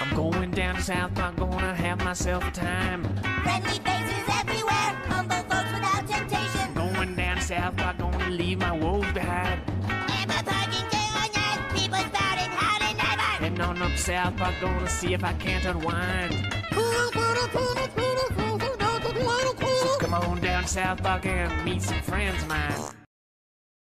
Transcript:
I'm going down to South Park, gonna have myself a time. Friendly faces everywhere, humble folks without temptation. Going down to South Park, gonna leave my woes behind. Amber parking Juniors, people spouting howdy never. Heading on up South Park, gonna see if I can't unwind. So come on down to South Park and meet some friends of mine.